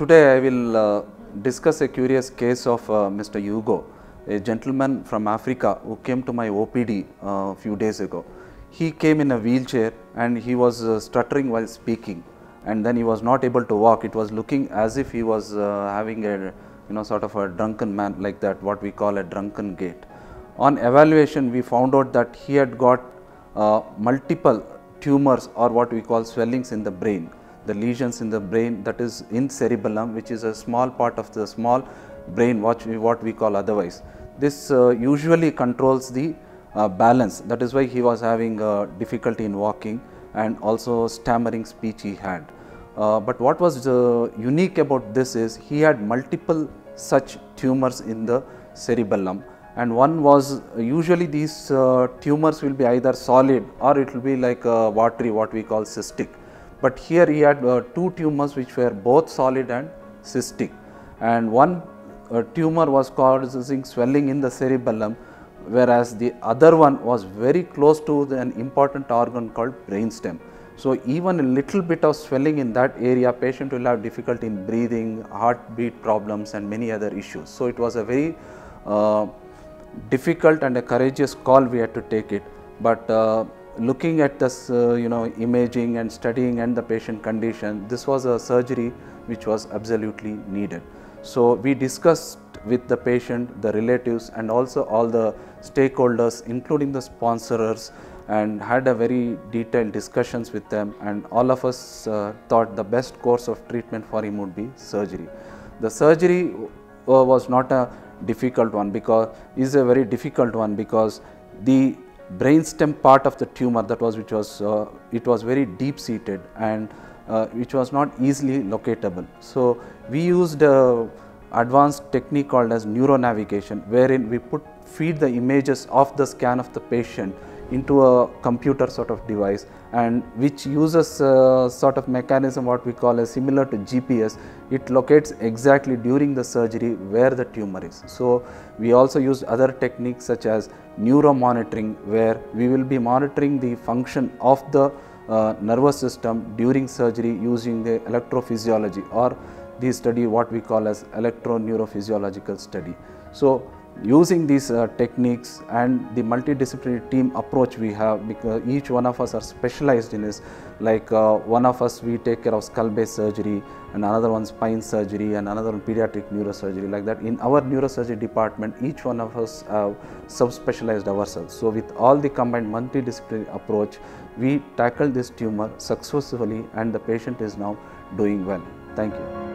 Today I will uh, discuss a curious case of uh, Mr. Hugo, a gentleman from Africa who came to my OPD a uh, few days ago. He came in a wheelchair and he was uh, stuttering while speaking and then he was not able to walk. It was looking as if he was uh, having a you know sort of a drunken man like that what we call a drunken gait. On evaluation we found out that he had got uh, multiple tumors or what we call swellings in the brain the lesions in the brain that is in cerebellum which is a small part of the small brain what we, what we call otherwise. This uh, usually controls the uh, balance that is why he was having uh, difficulty in walking and also stammering speech he had. Uh, but what was uh, unique about this is he had multiple such tumors in the cerebellum and one was usually these uh, tumors will be either solid or it will be like watery what we call cystic but here he had uh, two tumors which were both solid and cystic and one uh, tumor was causing swelling in the cerebellum whereas the other one was very close to the, an important organ called brainstem. So, even a little bit of swelling in that area patient will have difficulty in breathing, heartbeat problems and many other issues. So, it was a very uh, difficult and a courageous call we had to take it, but uh, looking at this uh, you know imaging and studying and the patient condition this was a surgery which was absolutely needed. So we discussed with the patient the relatives and also all the stakeholders including the sponsors and had a very detailed discussions with them. And all of us uh, thought the best course of treatment for him would be surgery. The surgery uh, was not a difficult one because is a very difficult one because the brainstem part of the tumor that was which was uh, it was very deep seated and uh, which was not easily locatable. So, we used a advanced technique called as neuronavigation wherein we put feed the images of the scan of the patient into a computer sort of device and which uses a sort of mechanism what we call as similar to GPS, it locates exactly during the surgery where the tumor is. So, we also use other techniques such as neuromonitoring where we will be monitoring the function of the uh, nervous system during surgery using the electrophysiology or the study what we call as electroneurophysiological study. So, using these uh, techniques and the multidisciplinary team approach we have because each one of us are specialized in this. Like uh, one of us we take care of skull base surgery and another one spine surgery and another one pediatric neurosurgery. Like that in our neurosurgery department each one of us have subspecialized ourselves. So with all the combined multidisciplinary approach we tackled this tumor successfully and the patient is now doing well. Thank you